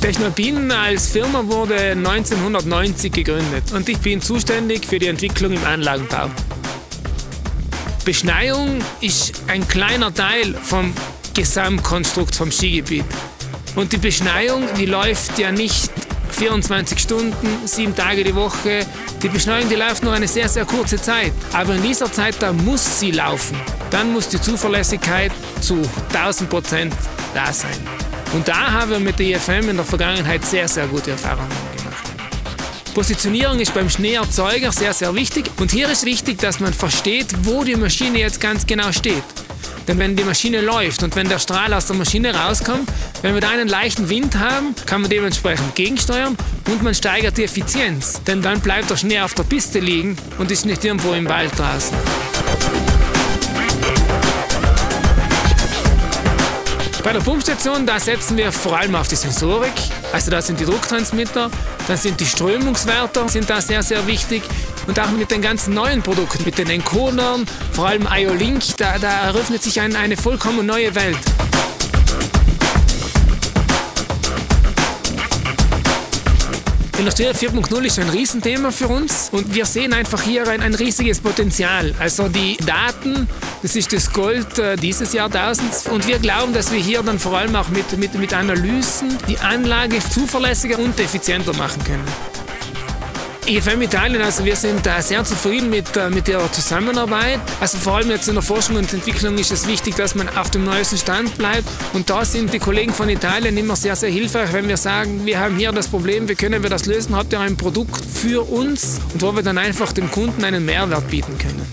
Technobin als Firma wurde 1990 gegründet und ich bin zuständig für die Entwicklung im Anlagenbau. Beschneiung ist ein kleiner Teil vom Gesamtkonstrukt vom Skigebiet. Und die Beschneiung, die läuft ja nicht 24 Stunden, sieben Tage die Woche. Die Beschneiung, die läuft nur eine sehr, sehr kurze Zeit. Aber in dieser Zeit, da muss sie laufen. Dann muss die Zuverlässigkeit zu 1000 Prozent da sein. Und da haben wir mit der IFM in der Vergangenheit sehr, sehr gute Erfahrungen gemacht. Positionierung ist beim Schneeerzeuger sehr, sehr wichtig. Und hier ist wichtig, dass man versteht, wo die Maschine jetzt ganz genau steht. Denn wenn die Maschine läuft und wenn der Strahl aus der Maschine rauskommt, wenn wir da einen leichten Wind haben, kann man dementsprechend gegensteuern und man steigert die Effizienz. Denn dann bleibt der Schnee auf der Piste liegen und ist nicht irgendwo im Wald draußen. Bei der Pumpstation, da setzen wir vor allem auf die Sensorik. Also da sind die Drucktransmitter, dann sind die Strömungswärter sind da sehr, sehr wichtig. Und auch mit den ganzen neuen Produkten, mit den Encodern, vor allem IO-Link, da, da eröffnet sich ein, eine vollkommen neue Welt. Industrie 4.0 ist ein Riesenthema für uns und wir sehen einfach hier ein, ein riesiges Potenzial. Also die Daten, das ist das Gold äh, dieses Jahrtausends und wir glauben, dass wir hier dann vor allem auch mit, mit, mit Analysen die Anlage zuverlässiger und effizienter machen können. IFM Italien, also wir sind da sehr zufrieden mit, äh, mit der Zusammenarbeit. Also vor allem jetzt in der Forschung und Entwicklung ist es wichtig, dass man auf dem neuesten Stand bleibt. Und da sind die Kollegen von Italien immer sehr, sehr hilfreich, wenn wir sagen, wir haben hier das Problem, wie können wir das lösen? Habt ihr ein Produkt für uns? Und wo wir dann einfach dem Kunden einen Mehrwert bieten können.